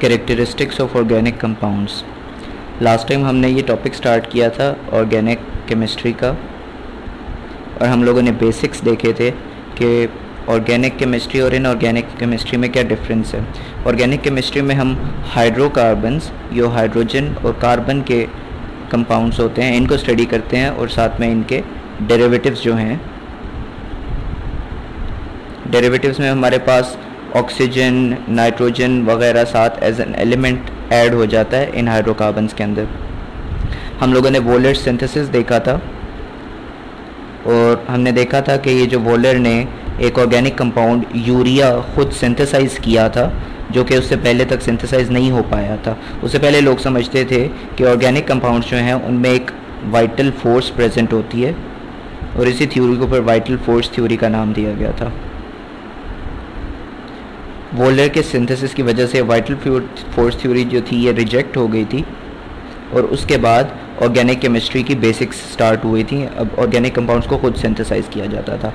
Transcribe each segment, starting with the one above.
Characteristics of organic compounds last time हमने ये topic start किया था ऑर्गेनिक केमिस्ट्री का, और हम लोगों ने बेसिक्स देखे थे कि ऑर्गेनिक केमिस्ट्री और इनऑर्गेनिक केमिस्ट्री में क्या डिफरेंस है। ऑर्गेनिक केमिस्ट्री में हम हाइड्रोकार्बन्स यो हाइड्रोजन और कार्बन के कंपाउंड्स होते हैं, इनको स्टडी करते हैं और साथ में इनके डेरिवेटिव्स जो हैं डेरिवेटिव्स में हमारे पास ऑक्सीजन नाइट्रोजन वगैरह साथ एज एन एलिमेंट ऐड हो जाता है इन हाइड्रोकार्बन्स के अंदर। हम लोगों ने वोलर सिंथेसिस देखा था और हमने देखा था कि ये जो वोलर ने एक ऑर्गेनिक कंपाउंड यूरिया खुद सिंथेसाइज किया था, जो कि उससे पहले तक सिंथेसाइज नहीं हो पाया था। उससे पहले लोग समझते थे कि ऑर्गेनिक कंपाउंड्स जो हैं, उनमें एक वाइटल फोर्स प्रेजेंट होती है और इसी थ्योरी को ऊपर वाइटल फोर्स थ्योरी का नाम दिया गया था। वोलर के सिंथेसिस की वजह से वाइटल फोर्स थ्योरी जो थी, ये रिजेक्ट हो गई थी। और उसके बाद ऑर्गेनिक केमिस्ट्री की बेसिक्स स्टार्ट हुई थी। अब ऑर्गेनिक कंपाउंड्स को खुद सिंथेसाइज किया जाता था।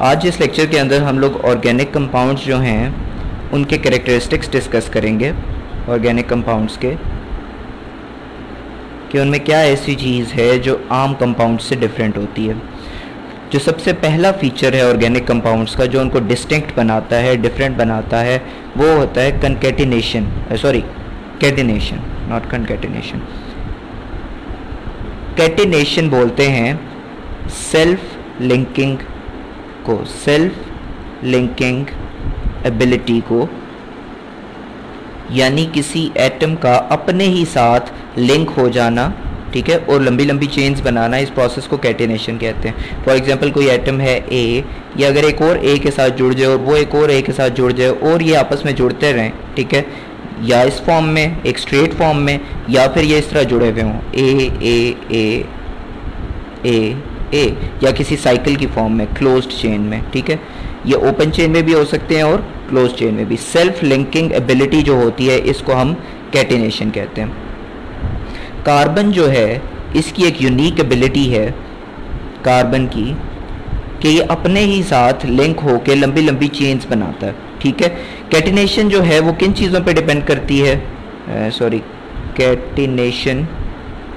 आज इस लेक्चर के अंदर हम लोग ऑर्गेनिक कंपाउंड्स जो हैं, उनके करेक्टरिस्टिक्स डिस्कस करेंगे ऑर्गेनिक कंपाउंड्स के। कि उनमें क्या ऐसी चीज़ है जो आम कंपाउंड से डिफरेंट होती है। जो सबसे पहला फीचर है ऑर्गेनिक कंपाउंड्स का, जो उनको डिस्टिंक्ट बनाता है डिफरेंट बनाता है, वो होता है concatenation sorry catenation not concatenation catenation बोलते हैं सेल्फ लिंकिंग को सेल्फ लिंकिंग एबिलिटी को, यानी किसी एटम का अपने ही साथ लिंक हो जाना ठीक है? और लंबी लंबी चेन्स बनाना इस प्रोसेस को कैटिनेशन कहते हैं। फॉर एग्जांपल कोई एटम है ए या अगर एक और ए के साथ जुड़ जाए और वो एक और ए के साथ जुड़ जाए और ये आपस में जुड़ते रहें, ठीक है? या इस फॉर्म में, एक स्ट्रेट फॉर्म में, या फिर ये इस तरह जुड़े हुए हों। ए ए ए ए ए या किसी साइकिल की फॉर्म में क्लोज्ड चेन में, ठीक है? ये ओपन चेन में भी हो सकते हैं और क्लोज चेन में भी। सेल्फ लिंकिंग एबिलिटी जो होती है, इसको हम कैटिनेशन कहते हैं। कार्बन जो है, इसकी एक यूनिक एबिलिटी है कार्बन की, कि ये अपने ही साथ लिंक होकर लंबी लंबी चेन्स बनाता है, ठीक है? कैटिनेशन जो है, वो किन चीज़ों पे डिपेंड करती है? सॉरी कैटिनेशन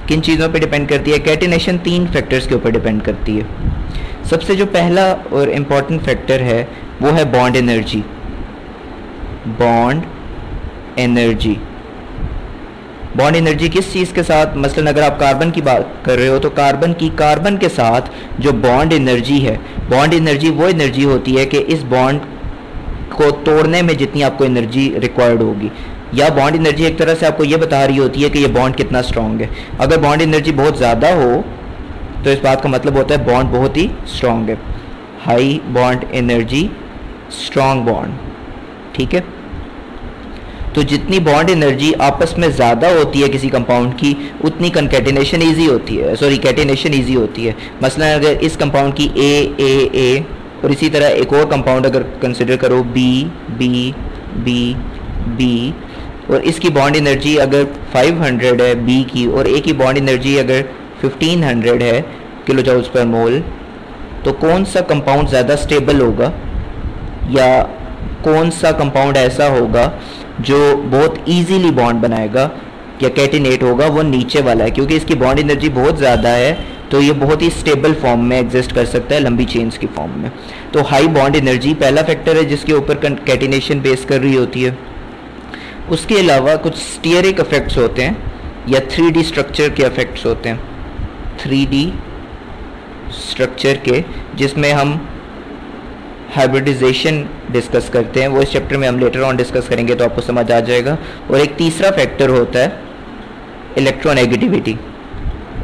किन चीज़ों पे डिपेंड करती है? कैटिनेशन तीन फैक्टर्स के ऊपर डिपेंड करती है। सबसे जो पहला और इंपॉर्टेंट फैक्टर है, वो है bond energy bond energy bond energy किस चीज़ के साथ? मसलन अगर आप कार्बन की बात कर रहे हो तो कार्बन की कार्बन के साथ जो बॉन्ड एनर्जी है बॉन्ड एनर्जी वो एनर्जी होती है कि इस बॉन्ड को तोड़ने में जितनी आपको एनर्जी रिक्वायर्ड होगी। या बॉन्ड एनर्जी एक तरह से आपको ये बता रही होती है कि ये बॉन्ड कितना स्ट्रॉन्ग है। अगर बॉन्ड एनर्जी बहुत ज़्यादा हो तो इस बात का मतलब होता है बॉन्ड बहुत ही स्ट्रॉन्ग है। High bond energy strong bond ठीक है? तो जितनी बॉन्ड एनर्जी आपस में ज़्यादा होती है किसी कंपाउंड की, उतनी कनकेटिनेशन ईजी होती है। सॉरी कैटिनेशन ईजी होती है। मसलन अगर इस कंपाउंड की ए ए ए और इसी तरह एक और कंपाउंड अगर कंसिडर करो बी बी बी बी और इसकी बॉन्ड एनर्जी अगर 500 है बी की, और ए की बॉन्ड एनर्जी अगर 1500 है किलो जाउल्स पर मोल तो कौन सा कंपाउंड ज़्यादा स्टेबल होगा? या कौन सा कंपाउंड ऐसा होगा जो बहुत इजीली बॉन्ड बनाएगा या कैटिनेट होगा, वो नीचे वाला है, क्योंकि इसकी बॉन्ड एनर्जी बहुत ज़्यादा है तो ये बहुत ही स्टेबल फॉर्म में एग्जिस्ट कर सकता है लंबी चेन्स की फॉर्म में। तो हाई बॉन्ड एनर्जी पहला फैक्टर है जिसके ऊपर कैटिनेशन बेस कर रही होती है। उसके अलावा कुछ स्टीयरिक इफेक्ट्स होते हैं, या थ्री स्ट्रक्चर के इफेक्ट्स होते हैं। थ्री स्ट्रक्चर के, जिसमें हम हाइब्रिडाइजेशन डिस्कस करते हैं। वो इस चैप्टर में हम लेटर ऑन डिस्कस करेंगे तो आपको समझ आ जाएगा। और एक तीसरा फैक्टर होता है इलेक्ट्रोनेगेटिविटी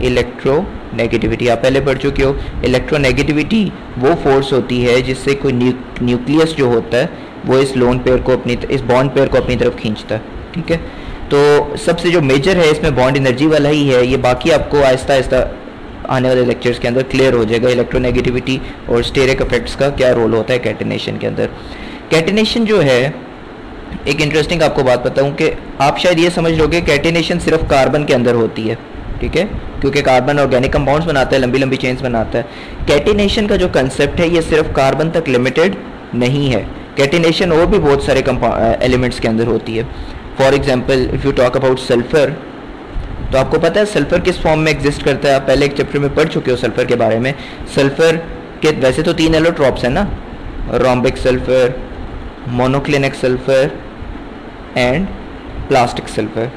इलेक्ट्रोनेगेटिविटी आप पहले पढ़ चुके हो। इलेक्ट्रोनेगेटिविटी वो फोर्स होती है जिससे कोई न्यूक्लियस जो होता है, वो इस लोन पेयर को अपनी, इस बॉन्ड पेयर को अपनी तरफ़ खींचता है। ठीक है? तो सबसे जो मेजर है, इसमें बॉन्ड एनर्जी वाला ही है। ये बाकी आपको आहिस्ता आहिस्ता आने वाले लेक्चर्स के अंदर क्लियर हो जाएगा इलेक्ट्रोनेगेटिविटी और स्टेरिक इफेक्ट्स का क्या रोल होता है कैटिनेशन के अंदर। कैटिनेशन जो है, एक इंटरेस्टिंग आपको बात बताऊँ कि आप शायद ये समझ लोगे कैटिनेशन सिर्फ़ कार्बन के अंदर होती है, ठीक है? क्योंकि कार्बन ऑर्गेनिक कंपाउंड्स बनाता है, लंबी लंबी चेन्स बनाता है। कैटिनेशन का जो कंसेप्ट है, ये सिर्फ़ कार्बन तक लिमिटेड नहीं है। कैटिनेशन और भी बहुत सारे एलिमेंट्स के अंदर होती है। For example if you talk about sulphur तो आपको पता है सल्फ़र किस फॉर्म में एग्जिस्ट करता है? आप पहले एक चैप्टर में पढ़ चुके हो सल्फ़र के बारे में। सल्फ़र के, वैसे तो तीन एलोट्रॉप्स हैं ना? Rhombic sulphur monoclinic sulphur and plastic sulphur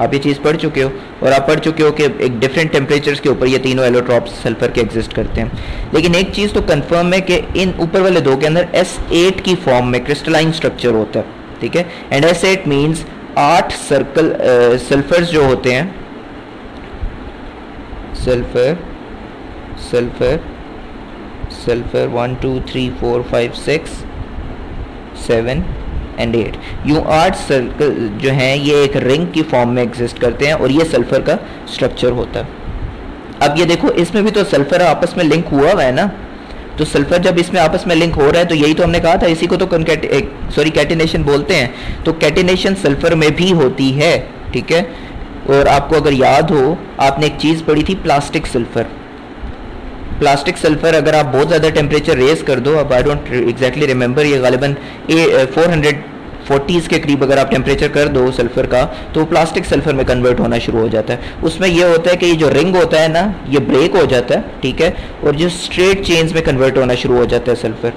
आप ये चीज़ पढ़ चुके हो, और आप पढ़ चुके हो कि एक डिफरेंट टेम्परेचर्स के ऊपर ये तीनों एलोट्रॉप्स सल्फ़र के एग्जिस्ट करते हैं। लेकिन एक चीज़ तो कंफर्म है कि इन ऊपर वाले दो के अंदर एस एट की फॉर्म में क्रिस्टलाइन स्ट्रक्चर होता है, ठीक है? एंड एस एट मीन्स आठ सर्कल सल्फर्स जो होते हैं sulphur sulphur sulphur one two three four five six seven and eight you आठ सर्कल जो हैं, ये एक रिंग की फॉर्म में एग्जिस्ट करते हैं और ये सल्फ़र का स्ट्रक्चर होता है। अब ये देखो, इसमें भी तो सल्फ़र आपस में लिंक हुआ हुआ है ना? तो सल्फ़र जब इसमें आपस में लिंक हो रहा है तो यही तो हमने कहा था, इसी को तो सॉरी कैटिनेशन बोलते हैं। तो कैटिनेशन सल्फ़र में भी होती है, ठीक है? और आपको अगर याद हो, आपने एक चीज़ पढ़ी थी प्लास्टिक सल्फ़र प्लास्टिक सल्फ़र अगर आप बहुत ज़्यादा टेम्परेचर रेज कर दो, अब आई डोंट एग्जैक्टली रिमेंबर ये गालिबा ए फोर हंड्रेड फोर्टीज़ के करीब अगर आप टेम्परेचर कर दो सल्फ़र का तो प्लास्टिक सल्फ़र में कन्वर्ट होना शुरू हो जाता है. उसमें यह होता है कि ये जो रिंग होता है ना, ये ब्रेक हो जाता है, ठीक है? और जो स्ट्रेट चेन्स में कन्वर्ट होना शुरू हो जाता है सल्फ़र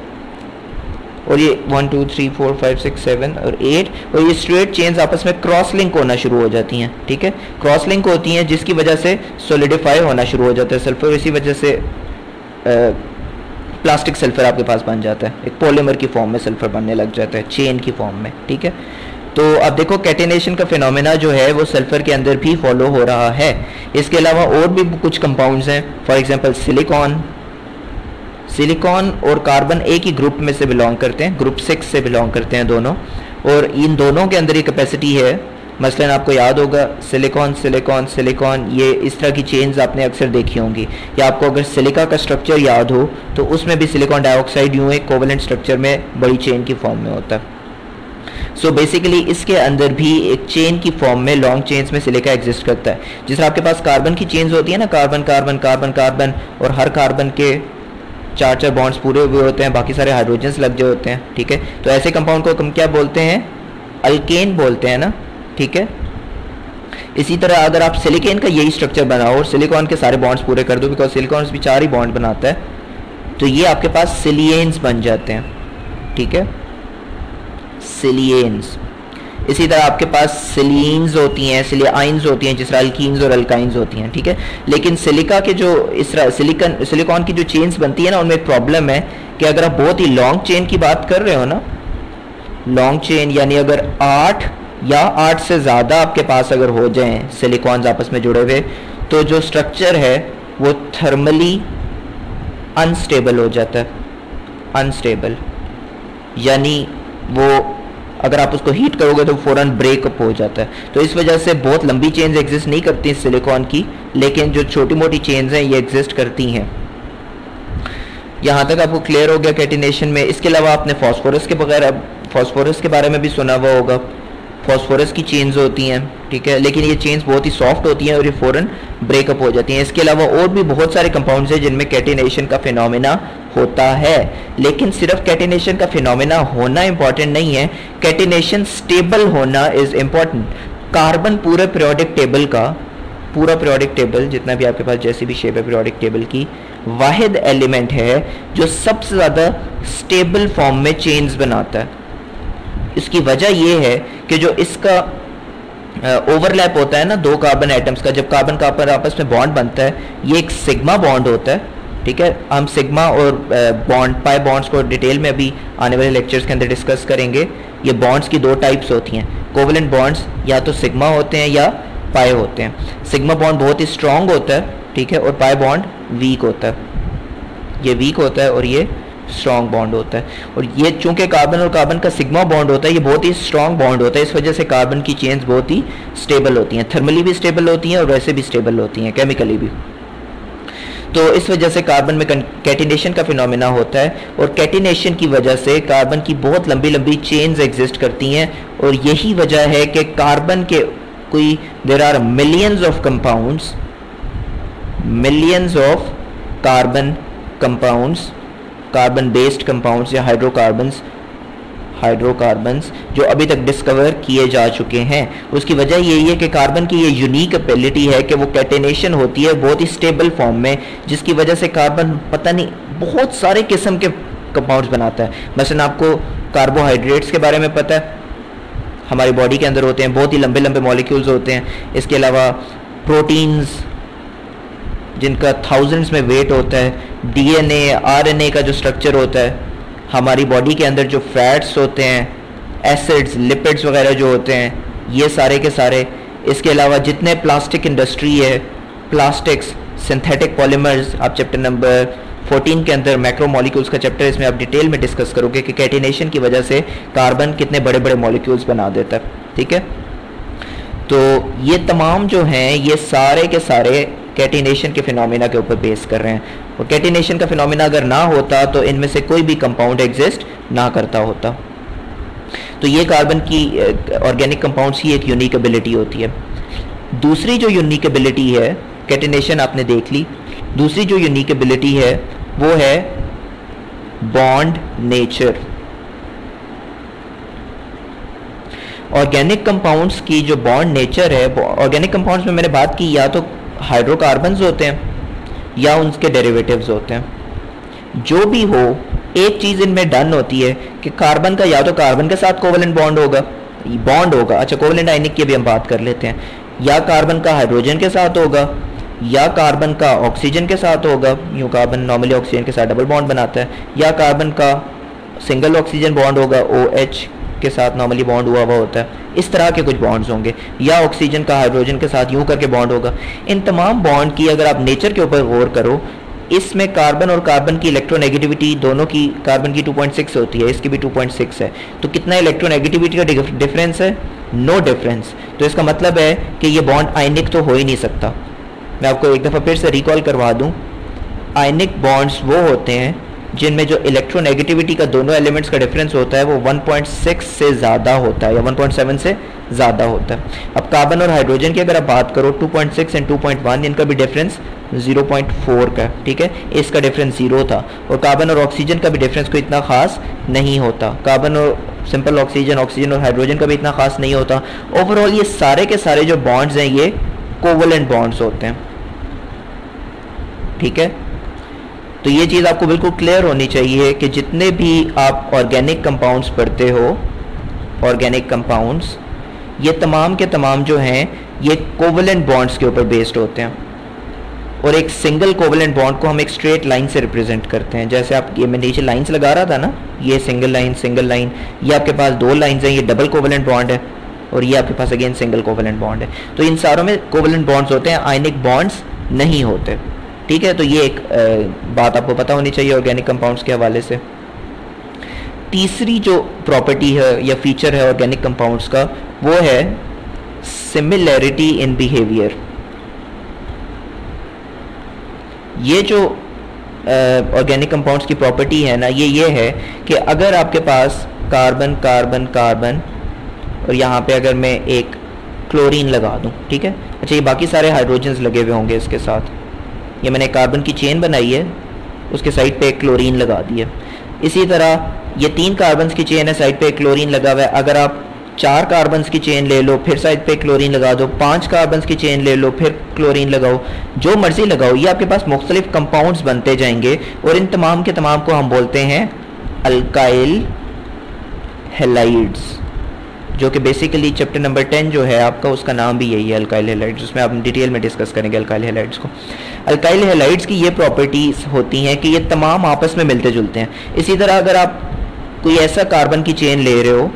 और ये one two three four five six seven और एट और ये स्ट्रेट चेन्स आपस में क्रॉस लिंक होना शुरू हो जाती हैं ठीक है? क्रॉस लिंक होती हैं जिसकी वजह से सोलिडिफाई होना शुरू हो जाता है सल्फ़र इसी वजह से आ, प्लास्टिक सल्फ़र आपके पास बन जाता है। एक पॉलीमर की फॉर्म में सल्फ़र बनने लग जाता है चेन की फॉर्म में ठीक है? तो अब देखो कैटेनेशन का फिनोमेना जो है वो सल्फ़र के अंदर भी फॉलो हो रहा है। इसके अलावा और भी कुछ कंपाउंड्स हैं फॉर एग्जांपल सिलिकॉन सिलिकॉन और कार्बन एक ही ग्रुप में से बिलोंग करते हैं, ग्रुप सिक्स से बिलोंग करते हैं दोनों। और इन दोनों के अंदर ये कैपेसिटी है, मसलन आपको याद होगा, सिलिकॉन सिलिकॉन सिलिकॉन, ये इस तरह की चेन्स आपने अक्सर देखी होंगी। या आपको अगर सिलिका का स्ट्रक्चर याद हो तो उसमें भी सिलिकॉन डाइऑक्साइड यूँ एक कोवलेंट स्ट्रक्चर में बड़ी चेन की फॉर्म में होता है। सो so बेसिकली इसके अंदर भी एक चेन की फॉर्म में लॉन्ग चेन्स में सिलिका एग्जिस्ट करता है। जिस आपके पास कार्बन की चेन्स होती है ना कार्बन कार्बन कार्बन कार्बन और हर कार्बन के चार चार बॉन्ड्स पूरे हुए होते हैं, बाकी सारे हाइड्रोजन्स लग गए होते हैं, ठीक है? तो ऐसे कंपाउंड को हम क्या बोलते हैं? अल्केन बोलते हैं ना, ठीक है? इसी तरह अगर आप सिलिकेन का यही स्ट्रक्चर बनाओ और सिलिकॉन के सारे बॉन्ड्स पूरे कर दो बिकॉज़ सिलिकॉन भी चार ही बॉन्ड बनाता है तो ये आपके पास सिलियंस बन जाते हैं, ठीक है? सिलियंस इसी तरह आपके पास सिलीन्स होती हैं सिलियाइंस होती हैं जिस तरह अल्कीन्स और अल्काइंस होती हैं, ठीक है? लेकिन सिलिका के जो इस सिलिकन, सिलिकॉन की जो चेन्स बनती है ना, उनमें एक प्रॉब्लम है कि अगर आप बहुत ही लॉन्ग चेन की बात कर रहे हो ना, लॉन्ग चेन यानी अगर आठ या आठ से ज़्यादा आपके पास अगर हो जाएँ सिलिकॉन्स आपस में जुड़े हुए तो जो स्ट्रक्चर है, वो थर्मली अनस्टेबल हो जाता है, अनस्टेबल। यानी वो अगर आप उसको हीट करोगे तो फ़ौरन ब्रेकअप हो जाता है। तो इस वजह से बहुत लंबी चेन्स एग्जिस्ट नहीं करती सिलिकॉन की, लेकिन जो छोटी मोटी चेन्स हैं, ये एग्जिस्ट करती हैं। यहाँ तक आपको क्लियर हो गया कैटिनेशन में। इसके अलावा आपने फॉस्फोरस के बगैर, अब फॉस्फोरस के बारे में भी सुना हुआ होगा। फॉस्फोरस की चेन्स होती हैं, ठीक है? लेकिन ये चेन्स बहुत ही सॉफ्ट होती हैं और ये फ़ौरन ब्रेकअप हो जाती हैं। इसके अलावा और भी बहुत सारे कंपाउंड्स हैं जिनमें कैटिनेशन का फिनोमिना होता है। लेकिन सिर्फ़ कैटिनेशन का फिनोमिना होना इंपॉर्टेंट नहीं है। कैटिनेशन स्टेबल होना इज़ इंपॉर्टेंट कार्बन पूरे पीरियोडिक टेबल का, पूरा पीरियोडिक टेबल जितना भी आपके पास जैसी भी शेप है पीरियोडिक टेबल की, वाहिद एलिमेंट है जो सबसे ज़्यादा स्टेबल फॉर्म में चेंज बनाता है। इसकी वजह यह है कि जो इसका ओवरलैप होता है ना दो कार्बन एटम्स का, जब कार्बन कार्बन आपस में बॉन्ड बनता है, ये एक सिग्मा बॉन्ड होता है। ठीक है? हम सिग्मा और बॉन्ड पाई बॉन्ड्स को डिटेल में अभी आने वाले लेक्चर्स के अंदर डिस्कस करेंगे। ये बॉन्ड्स की दो टाइप्स होती हैं। कोवलेंट बॉन्ड्स या तो सिग्मा होते हैं या पाए होते हैं। सिग्मा बॉन्ड बहुत ही स्ट्रांग होता है, ठीक है? और पाए बॉन्ड वीक होता है। ये वीक होता है और ये स्ट्रॉन्ग बॉन्ड होता है। और ये चूँकि कार्बन और कार्बन का सिग्मा बॉन्ड होता है, ये बहुत ही स्ट्रॉन्ग बॉन्ड होता है। इस वजह से कार्बन की चेन्स बहुत ही स्टेबल होती हैं। थर्मली भी स्टेबल होती हैं और वैसे भी स्टेबल होती हैं केमिकली भी। तो इस वजह से कार्बन में कैटिनेशन का फिनोमिना होता है और कैटिनेशन की वजह से कार्बन की बहुत लंबी लंबी चेन्स एग्जिस्ट करती हैं और यही वजह है कि कार्बन के कोई there are millions of compounds millions of carbon compounds carbon based compounds या हाइड्रोकार्बन्स हाइड्रोकार्बन्स जो अभी तक डिस्कवर किए जा चुके हैं। उसकी वजह यही है कि कार्बन की ये यूनिक एबिलिटी है कि वो कैटेनेशन होती है बहुत ही स्टेबल फॉर्म में, जिसकी वजह से कार्बन पता नहीं, बहुत सारे किस्म के कंपाउंड्स बनाता है। मसलन आपको कार्बोहाइड्रेट्स के बारे में पता है, हमारी बॉडी के अंदर होते हैं, बहुत ही लंबे लंबे मॉलिक्यूल्स होते हैं। इसके अलावा प्रोटीन्स जिनका थाउजेंड्स में वेट होता है डीएनए आरएनए का जो स्ट्रक्चर होता है हमारी बॉडी के अंदर जो फैट्स होते हैं एसिड्स लिपिड्स वगैरह जो होते हैं, ये सारे के सारे, इसके अलावा जितने प्लास्टिक इंडस्ट्री है प्लास्टिक्स सिंथेटिक पॉलीमर्स आप चैप्टर नंबर 14 के अंदर मैक्रो मॉलिक्यूल्स का चैप्टर इसमें आप डिटेल में डिस्कस करोगे कि कैटिनेशन की वजह से कार्बन कितने बड़े बड़े मॉलिक्यूल्स बना देता है, ठीक है? तो ये तमाम जो हैं, ये सारे के सारे कैटिनेशन के फिनोमिना के ऊपर बेस कर रहे हैं। और कैटिनेशन का फिनोमिना अगर ना होता तो इनमें से कोई भी कंपाउंड एग्जिस्ट ना करता होता। तो ये कार्बन की ऑर्गेनिक कंपाउंड्स की एक यूनिक एबिलिटी होती है। दूसरी जो यूनिक एबिलिटी है कैटिनेशन आपने देख ली। दूसरी जो यूनिक एबिलिटी है, वो है बॉन्ड नेचर ऑर्गेनिक कंपाउंड्स की जो बॉन्ड नेचर है ऑर्गेनिक कंपाउंड्स में मैंने बात की, या तो हाइड्रोकार्बन्स होते हैं, या उनके डेरिवेटिव्स होते हैं। जो भी हो, एक चीज़ इनमें डन होती है कि कार्बन का या तो कार्बन के साथ कोवलेंट बॉन्ड होगा बॉन्ड होगा। अच्छा कोवलेंट आइनिक की भी हम बात कर लेते हैं। या कार्बन का हाइड्रोजन के साथ होगा, या कार्बन का ऑक्सीजन के साथ होगा, यूँ कार्बन नॉर्मली ऑक्सीजन के साथ डबल बॉन्ड बनाता है। या कार्बन का सिंगल ऑक्सीजन बॉन्ड होगा ओ एच के साथ नॉर्मली बॉन्ड हुआ हुआ होता है। इस तरह के कुछ बॉन्ड्स होंगे। या ऑक्सीजन का हाइड्रोजन के साथ यूँ करके बॉन्ड होगा। इन तमाम बॉन्ड की अगर आप नेचर के ऊपर गौर करो, इसमें कार्बन और कार्बन की इलेक्ट्रोनेगेटिविटी दोनों की कार्बन की 2.6 होती है, इसकी भी 2.6 है। तो कितना इलेक्ट्रोनेगेटिविटी का डिफरेंस है? नो no डिफरेंस तो इसका मतलब है कि ये बॉन्ड आइनिक तो हो ही नहीं सकता। मैं आपको एक दफ़ा फिर से रिकॉल करवा दूँ। आइनिक बॉन्ड्स वो होते हैं जिनमें जो इलेक्ट्रोनेगेटिविटी का दोनों एलिमेंट्स का डिफरेंस होता है, वो 1.6 से ज़्यादा होता है या 1.7 से ज़्यादा होता है। अब कार्बन और हाइड्रोजन की अगर आप बात करो 2.6 एंड 2.1 इनका भी डिफरेंस 0.4 का ठीक है? इसका डिफरेंस ज़ीरो था। और कार्बन और ऑक्सीजन का भी डिफरेंस कोई इतना ख़ास नहीं होता। कार्बन और सिंपल ऑक्सीजन ऑक्सीजन और हाइड्रोजन का भी इतना ख़ास नहीं होता। ओवरऑल ये सारे के सारे जो बॉन्ड्स हैं, ये कोवलेंट बॉन्ड्स होते हैं। ठीक है? तो ये चीज़ आपको बिल्कुल क्लियर होनी चाहिए कि जितने भी आप ऑर्गेनिक कंपाउंड्स पढ़ते हो ऑर्गेनिक कंपाउंड्स ये तमाम के तमाम जो हैं, ये कोवलेंट बॉन्ड्स के ऊपर बेस्ड होते हैं। और एक सिंगल कोवलेंट बॉन्ड को हम एक स्ट्रेट लाइन से रिप्रेजेंट करते हैं। जैसे आप, ये मैं नीचे लाइन्स लगा रहा था ना, ये सिंगल लाइन सिंगल लाइन ये आपके पास दो लाइन्स हैं, ये डबल कोवलेंट बॉन्ड है, और ये आपके पास अगेन सिंगल कोवलेंट बॉन्ड है। तो इन सारों में कोवलेंट बॉन्ड्स होते हैं आयनिक बॉन्ड्स नहीं होते। ठीक है तो ये एक बात आपको पता होनी चाहिए ऑर्गेनिक कंपाउंड्स के हवाले से। तीसरी जो प्रॉपर्टी है या फीचर है ऑर्गेनिक कंपाउंड्स का वो है सिमिलैरिटी इन बिहेवियर ये जो ऑर्गेनिक uh, कंपाउंड्स की प्रॉपर्टी है ना ये ये है कि अगर आपके पास कार्बन कार्बन कार्बन और यहाँ पे अगर मैं एक क्लोरीन लगा दूँ ठीक है? अच्छा ये बाकी सारे हाइड्रोजन्स लगे हुए होंगे इसके साथ। ये मैंने कार्बन की चेन बनाई है, उसके साइड पे एक क्लोरीन लगा दी है। इसी तरह ये तीन कार्बन की चेन है साइड पे एक क्लोरीन लगा हुआ है। अगर आप चार कार्बन की चेन ले लो, फिर साइड पे क्लोरीन लगा दो। पाँच कार्बन की चेन ले लो, फिर क्लोरीन लगाओ। जो मर्ज़ी लगाओ, ये आपके पास मुख्तलिफ़ कंपाउंड्स बनते जाएँगे और इन तमाम के तमाम को हम बोलते हैं अल्काइल हेलाइड्स जो कि बेसिकली चैप्टर नंबर टेन जो है आपका, उसका नाम भी यही है अल्काइल हेलाइड्स उसमें आप डिटेल में डिस्कस करेंगे अल्काइल हेलाइड्स को। अल्काइल हेलाइड्स की ये प्रॉपर्टीज़ होती हैं कि ये तमाम आपस में मिलते जुलते हैं। इसी तरह अगर आप कोई ऐसा कार्बन की चेन ले रहे हो,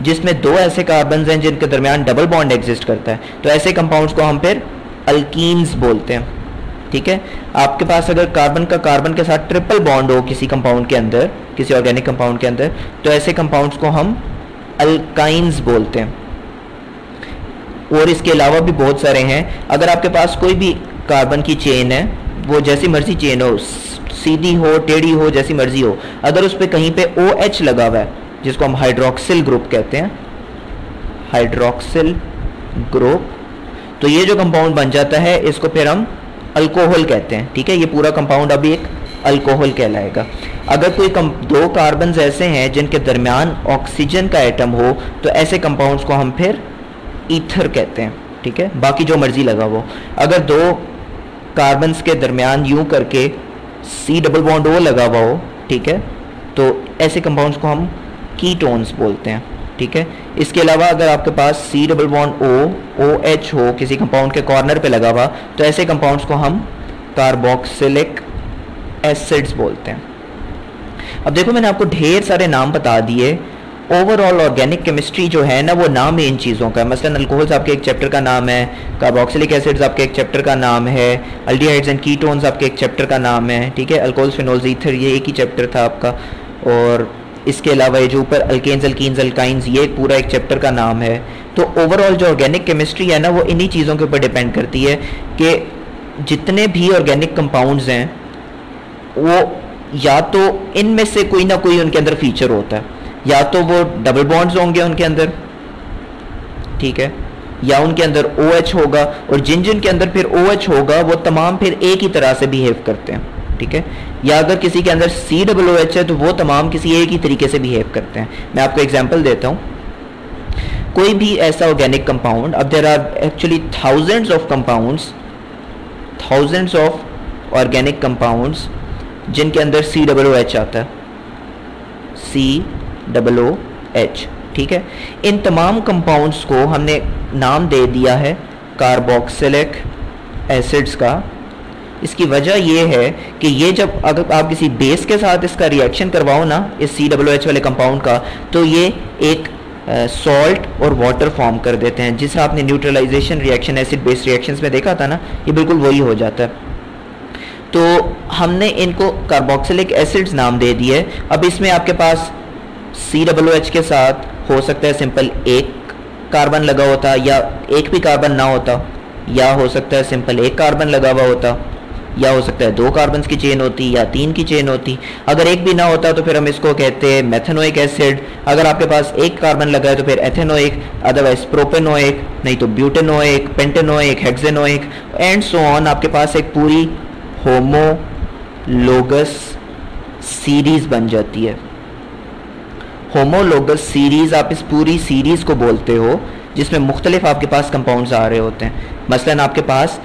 जिसमें दो ऐसे कार्बन हैं जिनके दरमियान डबल बॉन्ड एग्जिस्ट करता है तो ऐसे कंपाउंड्स को हम फिर अल्कीन्स बोलते हैं। ठीक है? आपके पास अगर कार्बन का कार्बन के साथ ट्रिपल बॉन्ड हो किसी कंपाउंड के अंदर, किसी ऑर्गेनिक कंपाउंड के अंदर तो ऐसे कंपाउंड्स को हम अल्काइंस बोलते हैं। और इसके अलावा भी बहुत सारे हैं। अगर आपके पास कोई भी कार्बन की चेन है, वो जैसी मर्ज़ी चेन हो, सीधी हो, टेढ़ी हो, जैसी मर्ज़ी हो, अगर उस पर कहीं पे ओ OH लगा हुआ है, जिसको हम हाइड्रोक्सिल ग्रुप कहते हैं हाइड्रोक्सिल ग्रुप तो ये जो कंपाउंड बन जाता है, इसको फिर हम अल्कोहल कहते हैं। ठीक है, ये पूरा कंपाउंड अभी एक अल्कोहल कहलाएगा। अगर कोई कम, दो कार्बन ऐसे हैं जिनके दरमियान ऑक्सीजन का एटम हो तो ऐसे कंपाउंड्स को हम फिर ईथर कहते हैं ठीक है? बाकी जो मर्ज़ी लगा वो। अगर दो कार्बन के दरमियान यूँ करके सी डबल बॉन्ड ओ लगा हुआ हो ठीक है? तो ऐसे कंपाउंड्स को हम कीटोन्स बोलते हैं ठीक है? इसके अलावा अगर आपके पास C double bond O O H हो किसी कंपाउंड के कॉर्नर पे लगा हुआ तो ऐसे कंपाउंड्स को हम कार्बोक्सिलिक एसिड्स बोलते हैं। अब देखो मैंने आपको ढेर सारे नाम बता दिए। ओवरऑल ऑर्गेनिक केमिस्ट्री जो है ना, वो नाम है इन चीज़ों का मसलन अल्कोहल्स आपके एक चैप्टर का नाम है कार्बोक्सिलिक एसिड्स आपके एक चैप्टर का नाम है अल्डिहाइड्स एंड कीटोन्स आपके एक चैप्टर का नाम है, ठीक है? अल्कोहल्स फिनोल्स ईथर ये एक ही चैप्टर था आपका। और इसके अलावा ये जो ऊपर अल्केन्स अल्कीन्स अल्काइंस ये पूरा एक चैप्टर का नाम है। तो ओवरऑल जो ऑर्गेनिक केमिस्ट्री है ना, वो इन्हीं चीज़ों के ऊपर डिपेंड करती है कि जितने भी ऑर्गेनिक कंपाउंड्स हैं वो या तो इनमें से कोई ना कोई उनके अंदर फीचर होता है। या तो वो डबल बॉन्ड्स होंगे उनके अंदर, ठीक है? या उनके अंदर ओ OH होगा और जिन जिन के अंदर फिर ओ OH होगा, वो तमाम फिर एक ही तरह से बिहेव करते हैं, ठीक है? या अगर किसी के अंदर सी डबल ओ एच है तो वो तमाम किसी एक ही तरीके से बिहेव करते हैं। मैं आपको एग्ज़ाम्पल देता हूँ। कोई भी ऐसा ऑर्गेनिक कंपाउंड अब there are actually thousands of compounds thousands of organic compounds जिनके अंदर सी डबल ओ एच आता है। सी डबल ओ एच ठीक है? इन तमाम कंपाउंड्स को हमने नाम दे दिया है कार्बोक्सिलिक एसिड्स का। इसकी वजह यह है कि ये जब अगर आप किसी बेस के साथ इसका रिएक्शन करवाओ ना, इस सी डब्ल्यू एच वाले कंपाउंड का तो ये एक सॉल्ट और वाटर फॉर्म कर देते हैं। जिसे आपने neutralisation reaction acid base reactions में देखा था ना, ये बिल्कुल वही हो जाता है। तो हमने इनको कार्बोक्सिलिक एसिड्स नाम दे दिए। अब इसमें आपके पास सी डब्ल्यू एच के साथ हो सकता है सिंपल एक कार्बन लगा होता या एक भी कार्बन ना होता, या हो सकता है सिंपल एक कार्बन लगा हुआ होता, या हो सकता है दो कार्बन की चेन होती या तीन की चेन होती। अगर एक भी ना होता तो फिर हम इसको कहते हैं मेथेनोइक एसिड अगर आपके पास एक कार्बन लगा है तो फिर एथेनोइक अदरवाइज़ प्रोपेनोइक नहीं तो butanoic pentanoic hexanoic and so on आपके पास एक पूरी होमोलोगस सीरीज़ बन जाती है। होमोलोगस सीरीज़, आप इस पूरी सीरीज़ को बोलते हो, जिसमें मुख्तलिफ़ आपके पास कंपाउंड्स आ रहे होते हैं। मसलन आपके पास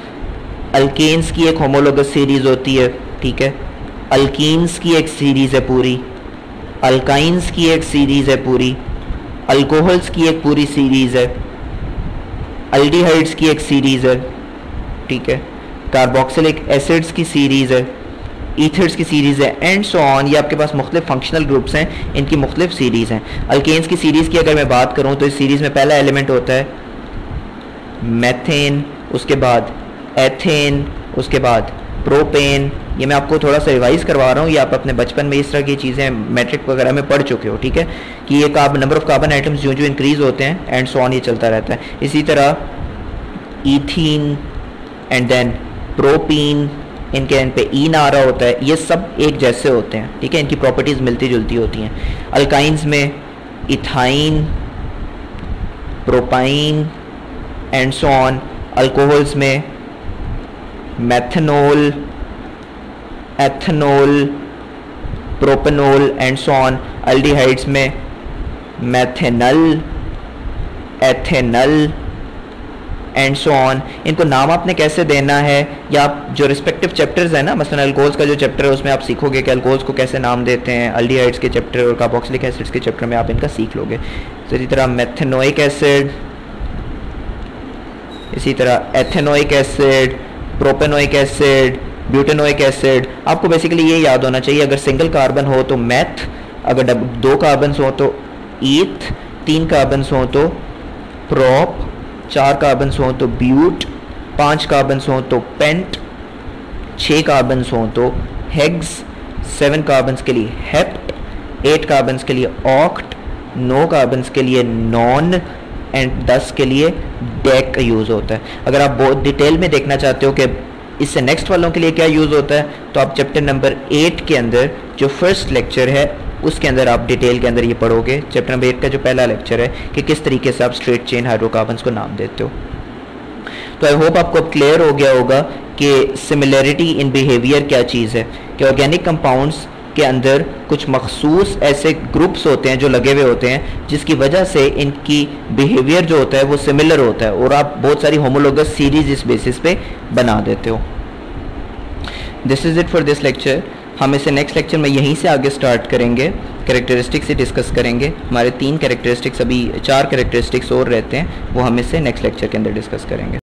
अल्केन्स की एक होमोलोगस सीरीज़ होती है, ठीक है? अल्कीन्स की एक सीरीज़ है पूरी। अल्काइंस की एक सीरीज़ है पूरी। अल्कोहल्स की एक पूरी सीरीज़ है। अल्डिहाइड्स की एक सीरीज़ है, ठीक है? कार्बोक्सिलिक एसिड्स की सीरीज़ है ईथर्स की सीरीज़ है एंड सो ऑन ये आपके पास मुख्तलिफ़ फंक्शनल ग्रुप्स हैं, इनकी मुख्तलिफ़ सीरीज़ हैं। अल्केन्स की सीरीज़ की अगर मैं बात करूँ तो इस सीरीज़ में पहला एलिमेंट होता है मैथेन उसके बाद एथेन उसके बाद प्रोपेन ये मैं आपको थोड़ा सा रिवाइज करवा रहा हूँ, ये आप अपने बचपन में इस तरह की चीज़ें मैट्रिक वगैरह में पढ़ चुके हो, ठीक है? कि ये carbon number of carbon items जो जो इंक्रीज होते हैं एंड सो ऑन ये चलता रहता है। इसी तरह ईथीन एंड देन प्रोपीन, इनके इन पे ईन आ रहा होता है, ये सब एक जैसे होते हैं, ठीक है? इनकी प्रॉपर्टीज़ मिलती जुलती होती हैं। अल्काइंस में ethyne propyne and so on alcohols में methanol ethanol propanol and so on aldehydes में methanal ethanal and so on इनको नाम आपने कैसे देना है? या आप जो रिस्पेक्टिव चैप्टर्स हैं ना, मसलन अल्कोहल्स का जो चैप्टर है, उसमें आप सीखोगे कि अल्कोहल्स को कैसे नाम देते हैं अल्डिहाइड्स के चैप्टर और कार्बोक्सिलिक एसिड्स के चैप्टर में आप इनका सीख लोगे। तो इसी तरह मैथेनोइक एसिड इसी तरह ethanoic acid propanoic acid butanoic acid आपको बेसिकली ये याद होना चाहिए, अगर सिंगल कार्बन हो तो मैथ अगर दो कार्बन हो तो ईथ तीन कार्बन हो तो प्रोप चार कार्बन हो तो ब्यूट पाँच कार्बन हो तो पेंट छः कार्बन हो तो हेग्स सेवन कार्बन के लिए हेप्ट एट कार्बन के लिए ऑक्ट नौ कार्बन के लिए नॉन एंड दस के लिए डेक का यूज़ होता है। अगर आप बहुत डिटेल में देखना चाहते हो कि इससे नेक्स्ट वालों के लिए क्या यूज़ होता है तो आप चैप्टर नंबर एट के अंदर जो फ़र्स्ट लेक्चर है उसके अंदर आप डिटेल के अंदर ये पढ़ोगे। चैप्टर नंबर एट का जो पहला लेक्चर है कि किस तरीके से आप स्ट्रेट चेन हाइड्रोकार्बन को नाम देते हो। तो आई होप आपको अब क्लियर हो गया होगा कि सिमिलरिटी इन बिहेवियर क्या चीज़ है। कि ऑर्गेनिक कंपाउंड्स के अंदर कुछ मखसूस ऐसे ग्रुप्स होते हैं जो लगे हुए होते हैं, जिसकी वजह से इनकी बिहेवियर जो होता है वो सिमिलर होता है और आप बहुत सारी होमोलोगस सीरीज़ इस बेसिस पे बना देते हो। This is it for this lecture हम इसे नेक्स्ट लेक्चर में यहीं से आगे स्टार्ट करेंगे कैरेक्टरिस्टिक से डिस्कस करेंगे। हमारे तीन करेक्टरिस्टिक्स अभी चार करेक्टरिस्टिक्स और रहते हैं, वो हम इसे नेक्स्ट लेक्चर के अंदर डिस्कस करेंगे।